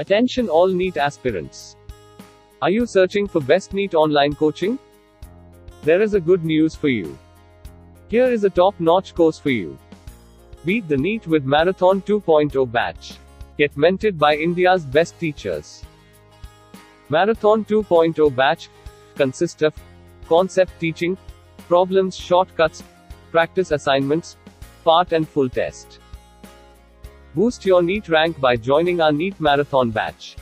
Attention all NEET aspirants. Are you searching for best NEET online coaching? There is a good news for you. Here is a top notch course for you. Beat the NEET with Marathon 2.0 batch. Get mentored by India's best teachers. Marathon 2.0 batch consists of concept teaching, problems shortcuts, practice assignments, part and full test. Boost your NEET rank by joining our NEET Marathon batch.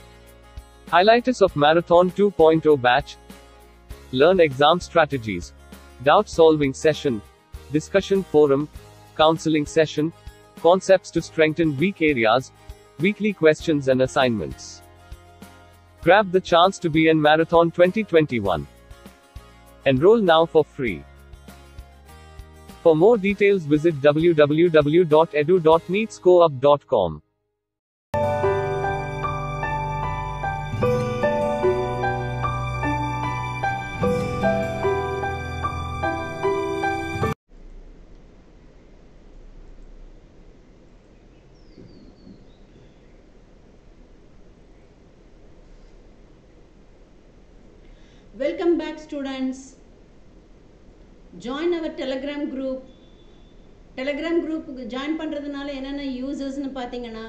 Highlights of Marathon 2.0 batch Learn exam strategies, doubt solving session, discussion forum, counseling session, concepts to strengthen weak areas, weekly questions and assignments. Grab the chance to be in Marathon 2021. Enroll now for free. For more details visit www.edu.neetscoreup.com. Welcome back students. Join our Telegram group Telegram குரூப்புக்கு join பண்ணுறதுனால என்னென்ன யூசஸ்னு பார்த்தீங்கன்னா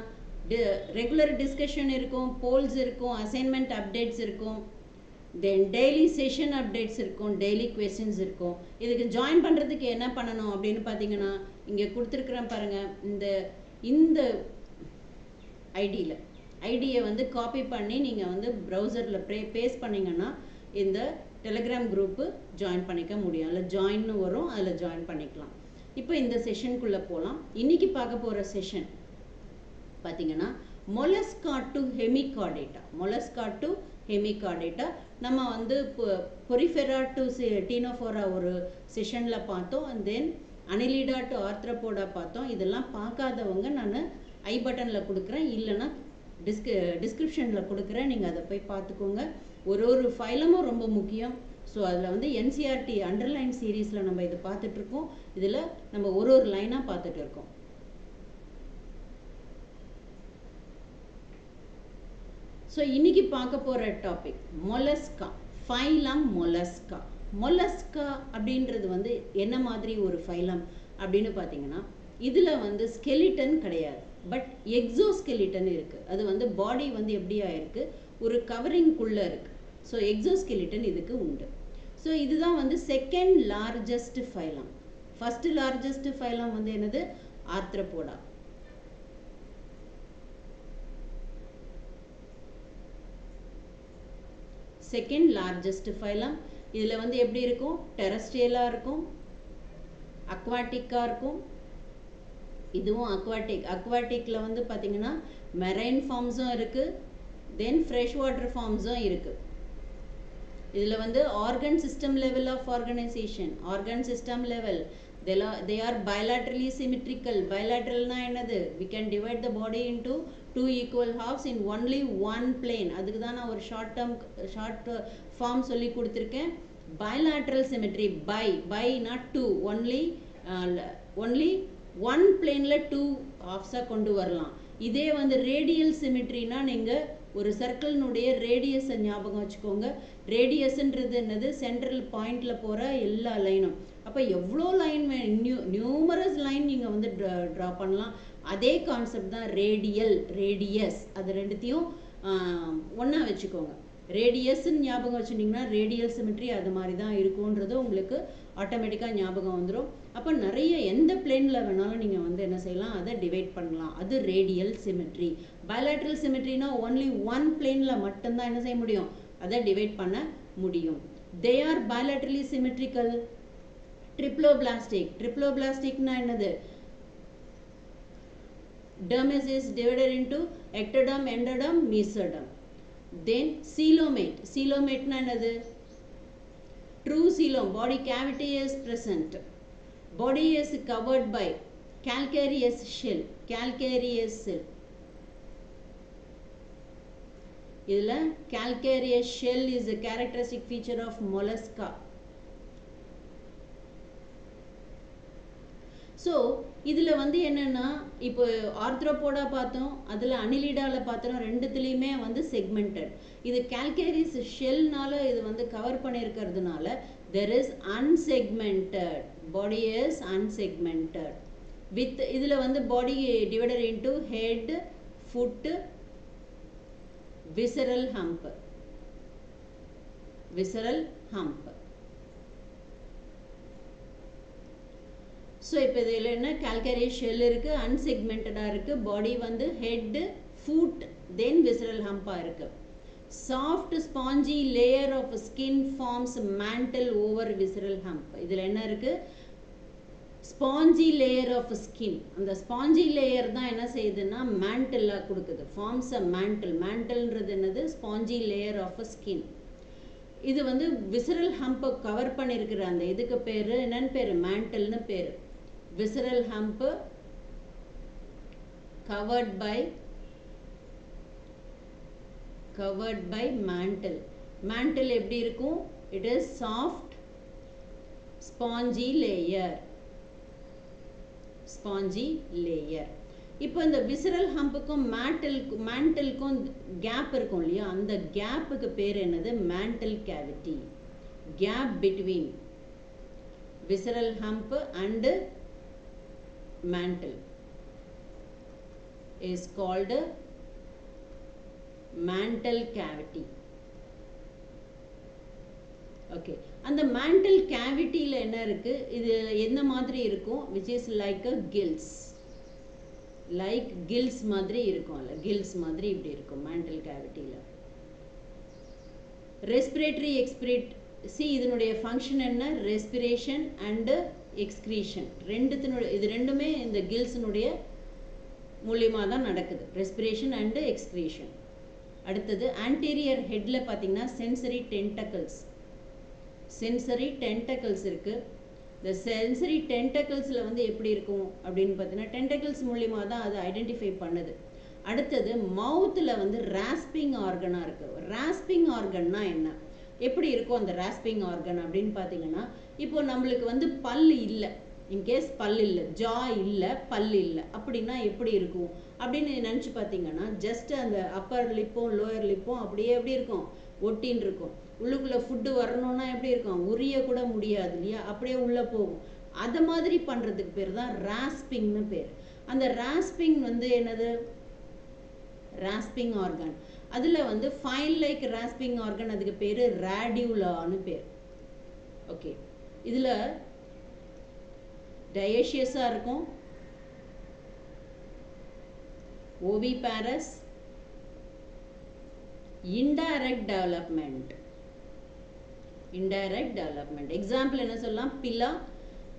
regular discussion இருக்கும் polls இருக்கும் assignment updates இருக்கும். Then daily session updates இருக்கும் daily questions இருக்கும். இதுக்கு ஜாயின் பண்ணுறதுக்கு என்ன பண்ணணும் அப்படின்னு பார்த்தீங்கன்னா இங்கே கொடுத்துருக்குறேன் பாருங்கள் இந்த இந்த ஐடியில் ஐடியை வந்து காப்பி பண்ணி நீங்கள் வந்து ப்ரௌசரில் ப்ரே பேஸ்ட் பண்ணிங்கன்னா இந்த டெலிகிராம் குரூப்பு ஜாயின் பண்ணிக்க முடியும். அதில் ஜாயின்னு வரும் அதில் ஜாயின் பண்ணிக்கலாம். இப்போ இந்த செஷனுக்குள்ளே போகலாம் இன்றைக்கி பார்க்க போகிற செஷன் பார்த்தீங்கன்னா mollusca to hemichordata mollusca to hemichordata நம்ம வந்து பொரிஃபெரா டு டீனோஃபோரா ஒரு செஷனில் பார்த்தோம். And then annelida to arthropoda பார்த்தோம். இதெல்லாம் பார்க்காதவங்க நான் ஐ பட்டனில் கொடுக்குறேன். இல்லைன்னா டிஸ்க டிஸ்கிரிப்ஷனில் கொடுக்குறேன். நீங்கள் அதை போய் பார்த்துக்கோங்க. ஒரு ஒரு ஃபைலமும் ரொம்ப முக்கியம். ஸோ அதில் வந்து என்சிஆர்டி அண்டர்லைன் சீரீஸில் நம்ம இதை பார்த்துட்ருக்கோம். இதில் நம்ம ஒரு ஒரு லைனாக பார்த்துட்டு இருக்கோம் ஸோ இன்றைக்கி பார்க்க போகிற topic mollusca phylum mollusca mollusca அப்படின்றது வந்து என்ன மாதிரி ஒரு ஃபைலம் அப்படின்னு பார்த்தீங்கன்னா இதில் வந்து ஸ்கெலிட்டன் கிடையாது. பட் எக்ஸோஸ்கெலிட்டன் இருக்குது அது வந்து பாடி வந்து எப்படி ஆயிருக்கு? ஒரு கவரிங்குள்ளே இருக்குது ஸோ எக்ஸோஸ்கெலிட்டன் இதுக்கு உண்டு. ஸோ இதுதான் வந்து second largest phylum first largest phylum வந்து என்னது? ஆர்த்ரபோடா செகண்ட் லார்ஜஸ்ட் ஃபைலம் இதில் வந்து எப்படி இருக்கும்? டெரஸ்ட்ரியலாக இருக்கும். அக்வாட்டிக்காக இருக்கும். இதுவும் அக்வாட்டிக் அக்வாட்டிக்கில் வந்து பார்த்தீங்கன்னா மெரைன் ஃபார்ம்ஸும் இருக்குது தென் ஃப்ரெஷ் வாட்டர் ஃபார்ம்ஸும் இருக்குது இதில் வந்து organ system level of organisation organ system level they are bilaterally symmetrical பயலாட்ரல்னா என்னது? We can divide the body into two equal halves in only one plane அதுக்கு தான் நான் ஒரு ஷார்ட் டேர்ம் ஷார்ட் ஃபார்ம் சொல்லி கொடுத்துருக்கேன். Bilateral symmetry by by not two only only one பிளேனில் two ஹாஃப்ஸாக கொண்டு வரலாம். இதே வந்து ரேடியல் சிமிட்ரினா நீங்கள் ஒரு சர்க்கிளினுடைய ரேடியஸை ஞாபகம் வச்சுக்கோங்க. ரேடியஸ்ன்றது என்னது? சென்ட்ரல் பாயிண்டில் போகிற எல்லா லைனும் அப்போ எவ்வளோ லைன் நியூ நியூமரஸ் லைன் நீங்கள் வந்து ட்ரா ட்ரா பண்ணலாம். அதே கான்செப்ட் தான் ரேடியல் ரேடியஸ் அது ரெண்டுத்தையும் ஒன்றா வச்சுக்கோங்க. ரேடியஸ்ன்னு ஞாபகம் வச்சுட்டிங்கன்னா ரேடியல் சிமெட்ரி அது மாதிரி தான் இருக்கும்ன்றது உங்களுக்கு ஆட்டோமேட்டிக்காக ஞாபகம் வந்துடும் அப்போ நிறைய எந்த பிளேனில் வேணாலும் நீங்கள் வந்து என்ன செய்யலாம்? அதை டிவைட் பண்ணலாம். அது ரேடியல் சிமெட்ரி பயலாட்ரல் சிமெட்ரினா ஒன்லி ஒன் பிளேனில் மட்டும்தான் என்ன செய்ய முடியும்? அதை டிவைட் பண்ண முடியும். They are bilaterally symmetrical triploblastic ட்ரிப்ளோபிளாஸ்டிக்னா என்னது? Dermis is divided into ectoderm endoderm mesoderm. Then coelomate coelomate என்னது? True coelom body cavity is present body is covered by calcareous shell calcareous shell இதில் calcareous shell is a characteristic feature of mollusca so இதில் வந்து என்னென்னா இப்போ Arthropoda பார்த்தோம் அதில் அனிலிடாவில் பார்த்தோம் ரெண்டுத்துலேயுமே வந்து செக்மெண்டட் இது கால்கேரிஸ் ஷெல்னால இது வந்து cover பண்ணியிருக்கிறதுனால there is unsegmented body is unsegmented with இதில் வந்து body divided into head foot visceral hump visceral hump so இப்போ இதில் என்ன? கால்கரி ஷெல் இருக்குது அன்செக்மெண்டடாக இருக்குது பாடி வந்து ஹெட்டு ஃபுட் தென் விசரல் ஹம்பாக இருக்குது soft spongy layer of skin forms mantle over visceral hump இதில் என்ன இருக்குது ஸ்பாஞ்சி லேயர் ஆஃப் ஸ்கின் அந்த ஸ்பாஞ்சி லேயர் தான் என்ன செய்யுதுன்னா மேண்டலாக கொடுக்குது. ஃபார்ம்ஸ் அ மேண்டல் மேண்டல்ன்றது என்னது? ஸ்பாஞ்சி லேயர் ஆஃப் ஸ்கின் இது வந்து விசரல் ஹம்பை கவர் பண்ணியிருக்கிற அந்த இதுக்கு பேர் என்னன்னு பேர்? மேண்டல்னு பேர். Visceral hump covered by covered by mantle. Mantle எப்படி இருக்கும்? It is soft spongy layer spongy layer இப்போ இந்த விசரல் ஹம்புக்கும் மேண்டில் மேண்டலுக்கும் கேப் இருக்கும் இல்லையா? அந்த கேப்புக்கு பேர் என்னது? Mantle cavity gap between visceral hump and mantle is called mantle cavity okay அந்த மேண்டல் கேவிட்டியில் என்ன இருக்கு? இது எந்த மாதிரி இருக்கும்? Which is like a gills like gills மாதிரி இருக்கும்ல கில்ஸ் மாதிரி இப்படி இருக்கும் மேண்டல் கேவிட்டியில் ரெஸ்பிரேட்டரி எக்ஸ்பிரேட் சி இதனுடைய ஃபங்க்ஷன் என்ன? ரெஸ்பிரேஷன் அண்டு எக்ஸ்க்ரீஷன் ரெண்டுத்தினுடைய இது ரெண்டுமே இந்த கில்ஸினுடைய மூலியமாக தான் நடக்குது. ரெஸ்பிரேஷன் அண்டு எக்ஸ்க்ரீஷன் அடுத்தது ஆன்டீரியர் ஹெட்டில் பார்த்தீங்கன்னா சென்சரி டென்டக்கல்ஸ் சென்சரி டென்டக்கல்ஸ் இருக்குது இந்த சென்சரி டென்டக்கல்ஸில் வந்து எப்படி இருக்கும் அப்படின்னு பார்த்தீங்கன்னா டென்டக்கல்ஸ் மூலியமாக தான் அது ஐடென்டிஃபை பண்ணுது. அடுத்தது மவுத்தில் வந்து ராஸ்பிங் ஆர்கனாக இருக்குது ராஸ்பிங் ஆர்கன்னா என்ன? எப்படி இருக்கும் அந்த ராஸ்பிங் ஆர்கன் அப்படின்னு பார்த்தீங்கன்னா இப்போ நம்மளுக்கு வந்து பல் இல்லை. இன்கேஸ் பல் இல்லை. ஜா இல்லை பல் இல்லை. அப்படின்னா எப்படி இருக்கும்? அப்படின்னு நினச்சி பார்த்தீங்கன்னா ஜஸ்ட் அந்த அப்பர் லிப்பும் லோயர் லிப்பும் அப்படியே எப்படி இருக்கும்? ஒட்டின்னு இருக்கும். உள்ளுக்குள்ளே ஃபுட்டு வரணும்னா எப்படி இருக்கும்? உரிய கூட முடியாது இல்லையா? அப்படியே உள்ளே போகும். அதை மாதிரி பண்ணுறதுக்கு பேர் தான் ராஸ்பிங்னு பேர். அந்த ராஸ்பிங் வந்து என்னது? ராஸ்பிங் ஆர்கன் அதில் வந்து ஃபைன் லைக் ராஸ்பிங் ஆர்கன் அதுக்கு பேர் ரேடியூலான்னு பேர். ஓகே இதில் டயேஷியஸாக இருக்கும். Oviparous indirect development indirect development example என்ன சொல்லலாம்? பிலா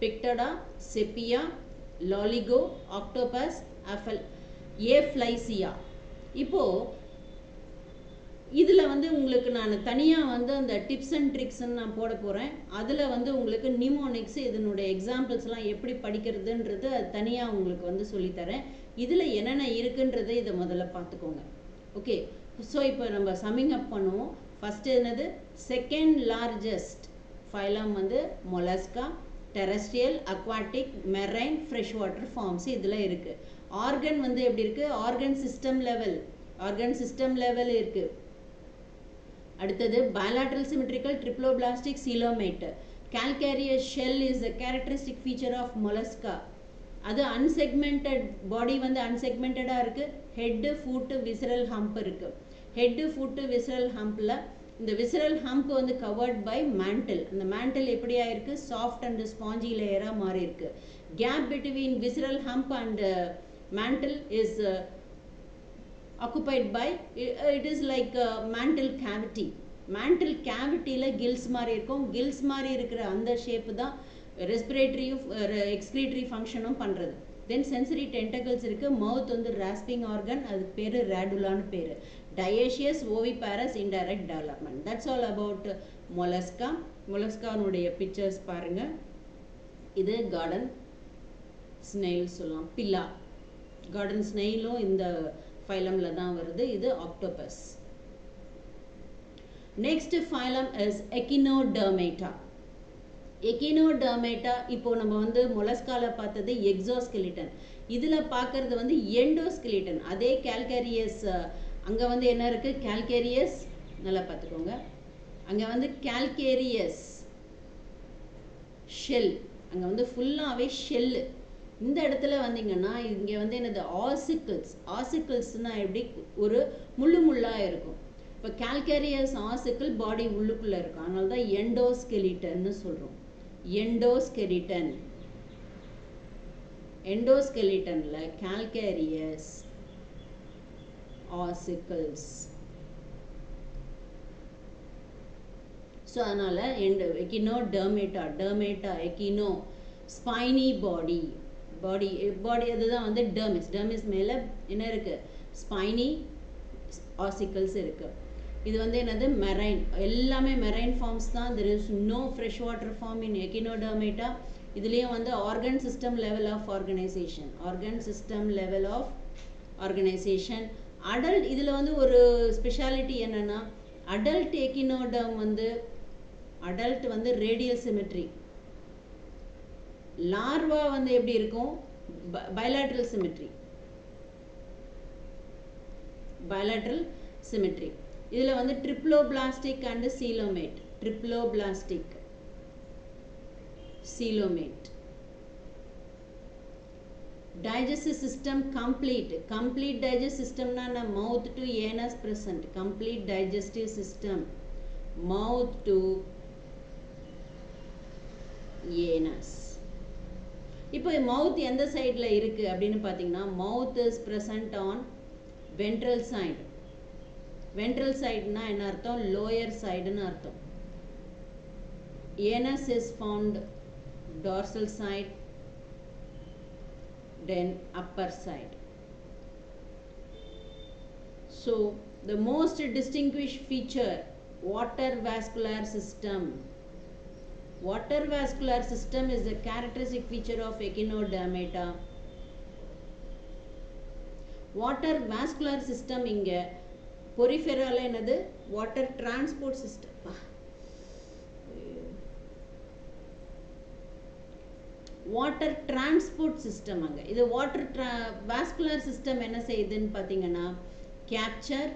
பிக்டடா செப்பியா லாலிகோ ஆக்டோபஸ் அஃபல் ஏஃப்ளைசியா இப்போது இதில் வந்து உங்களுக்கு நான் தனியாக வந்து அந்த டிப்ஸ் அண்ட் ட்ரிக்ஸ்ன்னு நான் போட போகிறேன் அதில் வந்து உங்களுக்கு நிமோனிக்ஸ் இதனுடைய எக்ஸாம்பிள்ஸ்லாம் எப்படி படிக்கிறதுன்றது அது தனியாக உங்களுக்கு வந்து சொல்லித்தரேன் இதில் என்னென்ன இருக்குன்றதை இதை முதல்ல பார்த்துக்கோங்க. ஓகே ஸோ இப்போ நம்ம சம்மிங் அப் பண்ணுவோம். ஃபஸ்ட்டு என்னது? செகண்ட் லார்ஜஸ்ட் ஃபைலம் வந்து mollusca terrestrial aquatic marine fresh water forms இதில் இருக்குது ஆர்கன் வந்து எப்படி இருக்குது organ system level organ system level இருக்குது அடுத்தது bilateral symmetrical triploblastic coelomate. Calcareous shell is a characteristic feature of mollusca. அது அன்செக்மெண்டட் பாடி வந்து அன்செக்மெண்டடாக இருக்குது ஹெட்டு ஃபுட்டு விசரல் ஹம்ப் இருக்குது ஹெட்டு ஃபுட்டு விசரல் ஹம்பில் இந்த விசரல் ஹம்ப் வந்து கவர்ட் பை மேண்டில் அந்த மேண்டில் எப்படி ஆயிருக்கு? சாஃப்ட் அண்ட் ஸ்பாஞ்சி லேயராக மாறி இருக்கு gap between visceral hump and mantle is occupied by it is like mantle cavity mantle கேவிட்டியில் gills மாதிரி இருக்கும். கில்ஸ் மாதிரி இருக்கிற அந்த ஷேப் தான் ரெஸ்பிரேட்டரியும் எக்ஸ்கிரீட்டரி ஃபங்க்ஷனும் பண்ணுறது தென் சென்சரி டென்டகல்ஸ் இருக்குது மவுத் வந்து ராஸ்பிங் ஆர்கன் அதுக்கு பேர் ரேடுலான்னு பேர். Dioecious oviparous indirect development that's all about mollusca மொலஸ்கானுடைய pictures பாருங்கள் இது கார்டன் ஸ்னெயில் சொல்லலாம் பில்லா கார்டன் ஸ்னெயிலும் இந்த ஃபைலமில் தான் வருது. இது octopus next phylum is echinodermata echinodermata இப்போ நம்ம வந்து மொலஸ்கால பார்த்தது எக்ஸோஸ்கெலிட்டன் இதில் பார்க்கறது வந்து எண்டோஸ்கெலிட்டன் அதே கேல்கேரியஸ் அங்கே வந்து என்ன இருக்குது கேல்கேரியஸ் நல்லா பார்த்துக்கோங்க. அங்கே வந்து கேல்கேரியஸ் ஷெல் அங்கே வந்து ஃபுல்லாகவே ஷெல்லு இந்த இடத்துல வந்தீங்கன்னா இங்கே வந்து என்னது ஆசிக்கிள்ஸ் ஆசிக்கிள்ஸ்னால் எப்படி ஒரு முள்ளு முள்ளாக இருக்கும். இப்போ கால்கேரியஸ் ஆசிக்கிள் பாடி உள்ளுக்குள்ளே இருக்கும் அதனால தான் எண்டோஸ்கெலிட்டன்னு சொல்கிறோம் எண்டோஸ்கெலிட்டன் எண்டோஸ்கெலிட்டனில் கால்கேரியஸ் ஆசிக்கிள்ஸ் ஸோ அதனால் and echinodermata dermata echino spiny body body body அதுதான் வந்து டர்மிஸ் டர்மிஸ் மேலே என்ன இருக்குது ஸ்பைனி ஆசிக்கல்ஸ் இருக்குது இது வந்து என்னது? மெரைன் எல்லாமே மெரைன் ஃபார்ம்ஸ் தான். There is no fresh water form in echinodermata இதுலேயும் வந்து organ system level of organisation organ system level of organisation adult இதில் வந்து ஒரு ஸ்பெஷாலிட்டி என்னென்னா அடல்ட் எக்கினோடம் வந்து அடல்ட் வந்து ரேடியல் சிமெட்ரி லார்வா வந்து எப்படி இருக்கும் பைலாட்ரல் சிமெட்ரி பைலாட்ரல் சிமெட்ரி இதில் வந்து triploblastic and coelomate triploblastic coelomate digestive system complete complete digestive system na na mouth to anus present complete digestive system mouth to anus இப்போ mouth எந்த சைடில் இருக்குது அப்படின்னு பார்த்தீங்கன்னா mouth is present on ventral side ventral சைடுனா என்ன அர்த்தம் lower சைடுன்னு அர்த்தம் anus is found dorsal side then upper side. So the most distinguished feature water vascular system. Water vascular system is a characteristic feature of echinodermata. Water vascular system இங்கே பொரிஃபெரால என்னது? Water transport system water transport system அங்கே. இது water ட்ரா vascular system என்ன செய்யுதுன்னு பார்த்தீங்கன்னா capture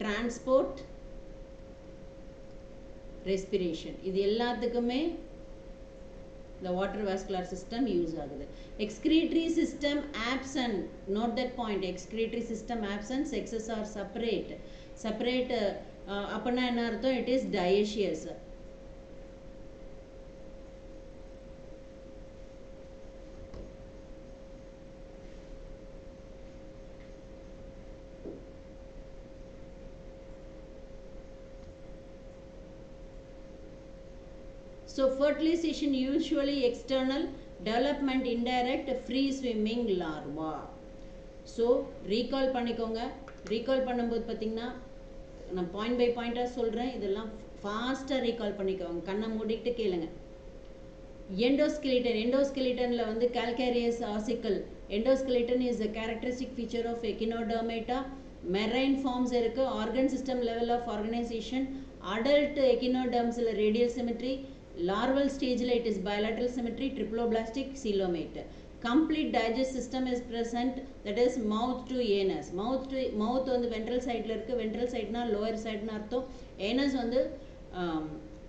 transport respiration இது எல்லாத்துக்குமே the water vascular system use ஆகுது excretory system absent note that point excretory system absent sexes are separate separate uh, அப்படின்னா என்ன அர்த்தம் it is dioecious So fertilization usually external, development indirect, free swimming larva. So recall பண்ணிக்கோங்க. Recall பண்ணும்போது பார்த்தீங்கன்னா நான் point by பாயிண்ட்டாக சொல்கிறேன் இதெல்லாம் ஃபாஸ்ட்டாக ரீகால் பண்ணிக்கோங்க. கண்ணை மூடிக்கிட்டு கேளுங்க. எண்டோஸ்கெலிட்டன் எண்டோஸ்கெலிட்டனில் வந்து calcareous ossicle endoskeleton is a characteristic feature of echinodermata. Marine forms இருக்குது organ system level of organisation adult எக்கினோடர்ம்ஸில் radial symmetry larval ஸ்டேஜில் it is bilateral symmetry triploblastic coelomate. Complete digest system is present that is mouth to anus. Mouth to mouth வந்து ventral sideல இருக்கு. Ventral sideனா lower sideனா அர்த்தம். Anus வந்து um,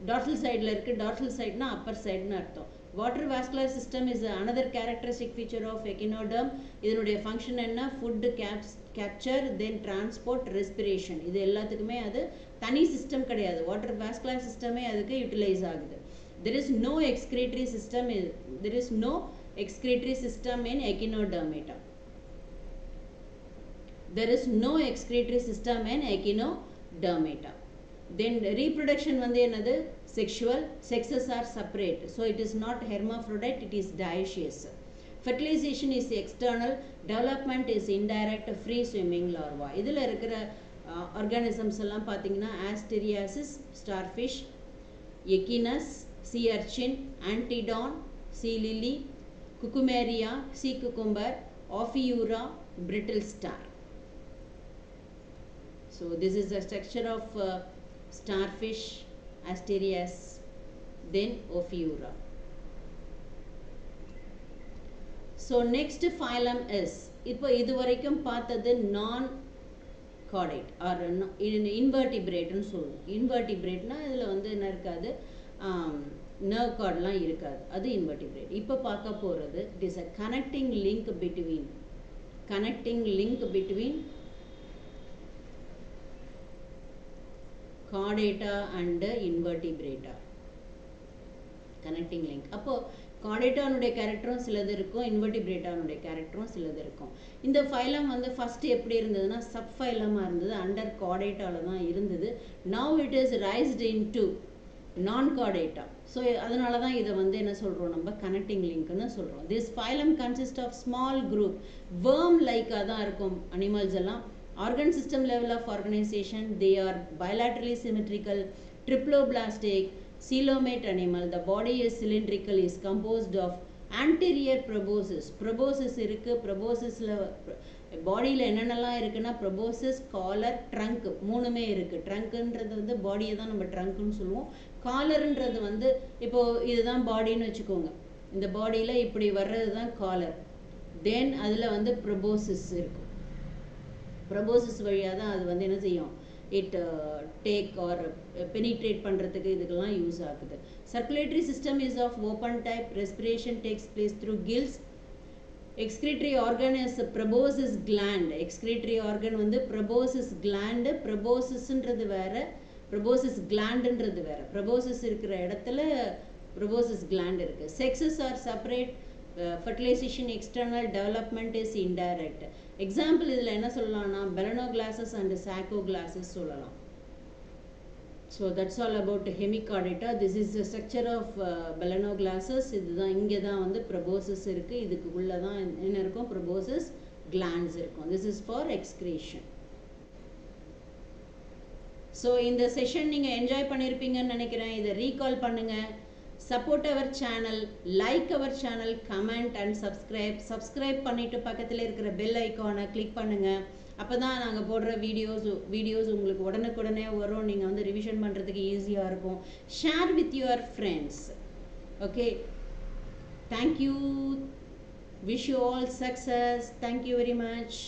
dorsal sideல இருக்கு. Dorsal sideனா upper sideனு அர்த்தம். Water vascular system is another characteristic feature of echinoderm இதனுடைய ஃபங்க்ஷன் என்ன? Food caps capture then transport respiration இது எல்லாத்துக்குமே அது தனி சிஸ்டம் கிடையாது. வாட்டர் வாஸ்குலர் சிஸ்டமே அதுக்கு யூட்டிலைஸ் ஆகுது. There is no excretory system there is no excretory system in echinodermata there is no excretory system in echinodermata then reproduction வந்து என்னது? Sexual sexes are separate. So it is not hermaphrodite it is dioecious. Fertilization is external development is indirect free swimming larva இதில் இருக்கிற organisms எல்லாம் பார்த்தீங்கன்னா asterias starfish echinus sea urchin antedon sea lily cucumaria sea cucumber ophiura brittle star. So this is the structure of starfish asterias then ophiura so next phylum is இப்போ இதுவரைக்கும் பார்த்தது நான் chordate R இன்வெர்டிபிரேட்னு சொல்லுவோம். இன்வெர்டிபிரேட்னா இதில் வந்து என்ன இருக்காது? நர்வ் கார்டெலாம் இருக்காது. அது இன்வெர்டிபிரேட் இப்போ பார்க்க போகிறது it is a connecting link between connecting link between chordata and invertebrata connecting link அப்போது கார்டேட்டானுடைய கேரக்டரும் சிலது இருக்கும் இன்வெர்டிபிரேட்டானுடைய கேரக்டரும் சிலது இருக்கும். இந்த ஃபைலம் வந்து ஃபஸ்ட்டு எப்படி இருந்ததுன்னா சப் ஃபைலமாக இருந்தது அண்டர் கார்டேட்டாவில் தான் இருந்தது. Now it is raised into non chordata so அதனால தான் இதை வந்து என்ன சொல்கிறோம் நம்ம கனெக்டிங் லிங்க்னு சொல்கிறோம் this phylum consist of small group worm லைக்காக தான் இருக்கும் அனிமல்ஸ் எல்லாம். Organ system level of organisation they are bilaterally symmetrical triploblastic coelomate animal. The body is cylindrical is composed of anterior proboscis. Proboscis இருக்கு proboscisல பாடியில் என்னென்னலாம் இருக்குன்னா proboscis collar trunk மூணுமே இருக்குது ட்ரங்க்குன்றது வந்து பாடியை தான் நம்ம ட்ரங்க்குன்னு சொல்லுவோம். காலர்ன்றது வந்து இப்போ இதுதான் பாடின்னு வச்சுக்கோங்க. இந்த பாடியில் இப்படி வர்றது தான் காலர் தென் அதில் வந்து proboscis இருக்கும். ப்ரபோசஸ் வழியாக தான் அது வந்து என்ன செய்யும்? இட் டேக் ஆர் பெனிட்ரேட் பண்ணுறதுக்கு இதுக்கெல்லாம் யூஸ் ஆகுது. Circulatory system is of open type respiration takes place through gills excretory organ is proboscis gland excretory organ வந்து ப்ரபோசிஸ் கிளாண்டு ப்ரபோசிஸ்ன்றது வேறு ப்ரபோசிஸ் கிளாண்டுன்றது வேற. ப்ரபோசிஸ் இருக்கிற இடத்துல ப்ரபோசிஸ் கிளாண்ட் இருக்கு. Sexes are separate fertilisation external development is indirect example இதில் என்ன சொல்லலாம்னா பெலனோ கிளாஸஸ் அண்ட் சாக்கோ கிளாஸஸ் சொல்லலாம். So that's all about hemichordata this is the structure of balanoglossus இதுதான் இங்கே தான் வந்து ப்ரபோசஸ் இருக்குது இதுக்கு உள்ளே தான் என்ன இருக்கும்? ப்ரபோசஸ் கிளான்ஸ் இருக்கும். This is for excretion so இந்த செஷன் நீங்கள் என்ஜாய் பண்ணியிருப்பீங்கன்னு நினைக்கிறேன். இதை ரீகால் பண்ணுங்கள் support our channel like our channel comment and subscribe subscribe பண்ணிவிட்டு பக்கத்தில் இருக்கிற பெல் ஐக்கானை கிளிக் பண்ணுங்கள் அப்போ தான் நாங்கள் போடுற வீடியோஸ் வீடியோஸ் உங்களுக்கு உடனுக்குடனே வரும். நீங்கள் வந்து ரிவிஷன் பண்ணுறதுக்கு ஈஸியாக இருக்கும். Share with your friends okay thank you wish you all success thank you very much